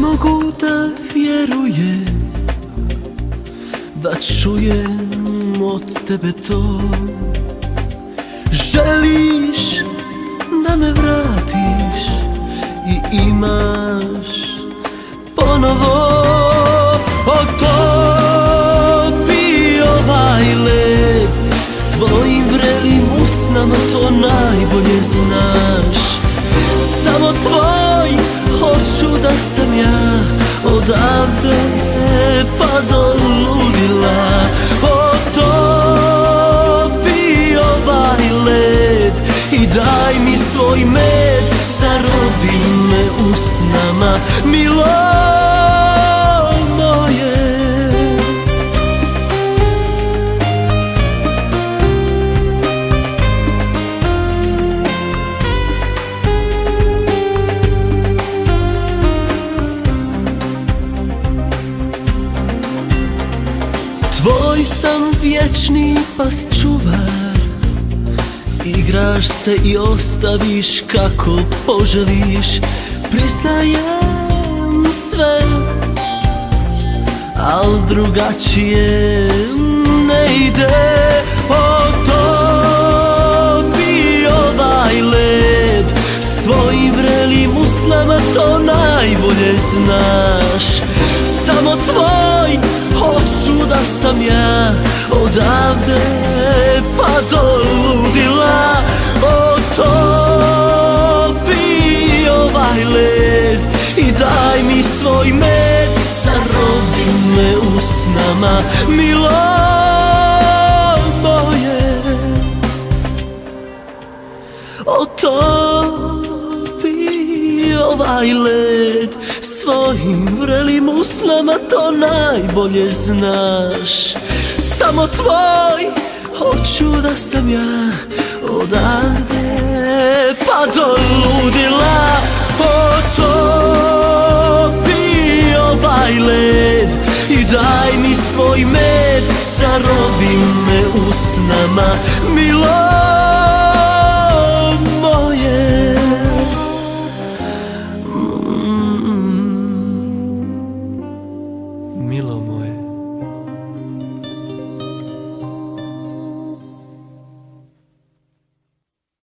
mogu da vjerujem Da čujem od tebe to Želiš da me vratiš I imaš ponovo Otopi ovaj led Svojim vrelim usnama to najbolje zna. Sam ja odavde pa do ludila Otopi ovaj led i daj mi svoj med Zarobi me usnama milo Tvoj sam vječni pas čuvar. Igraš se i ostaviš kako poželiš. Priznajem sve Al drugačije ne ide. Otopi ovaj led. Svojim vrelim usnama to najbolje znaš. Samo tvoj hoću da sam ja Odavde pa do ludila. Otopi ovaj led I daj mi svoj med Zarobi me usnama Milo moje. Otopi ovaj led Svojim vrelim usnama to najbolje znaš. Samo tvoj hoću da sam ja Odavde. Pa do ludila Otopi ovaj I daj mi svoj med Zarobi me usnama Milo